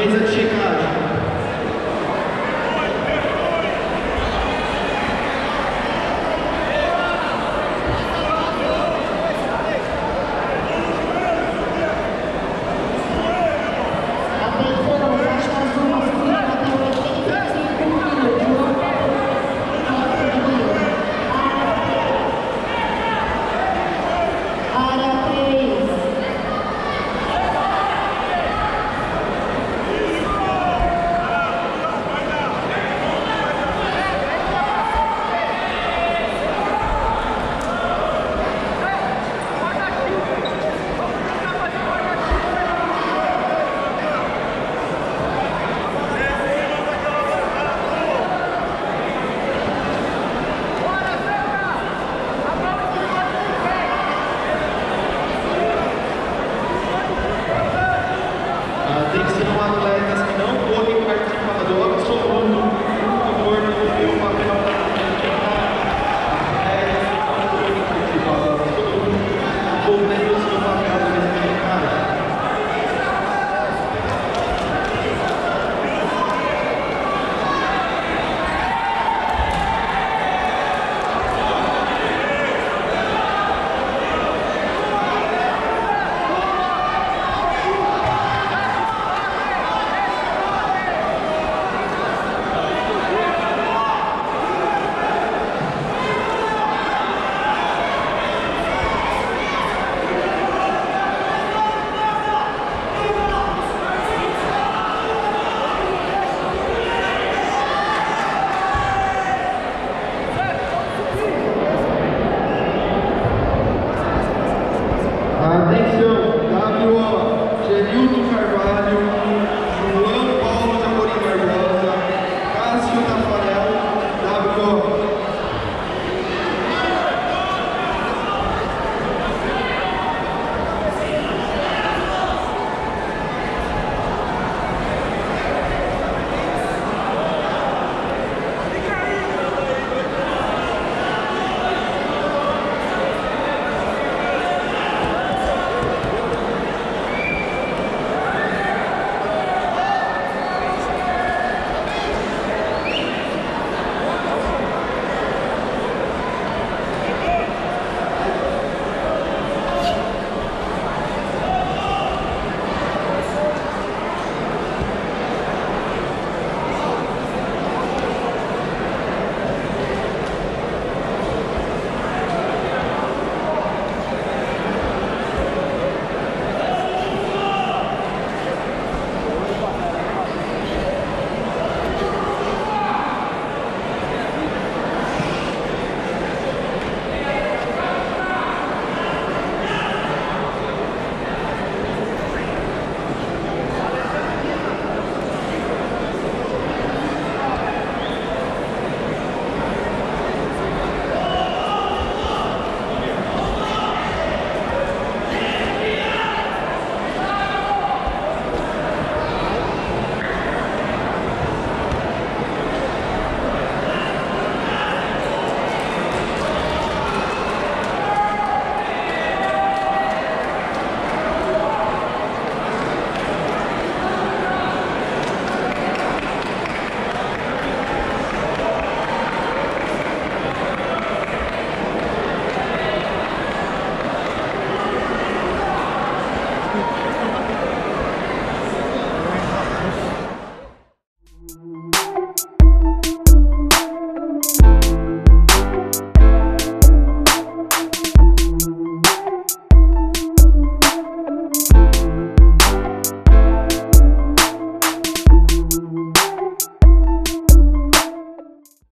Parabéns à Chicago.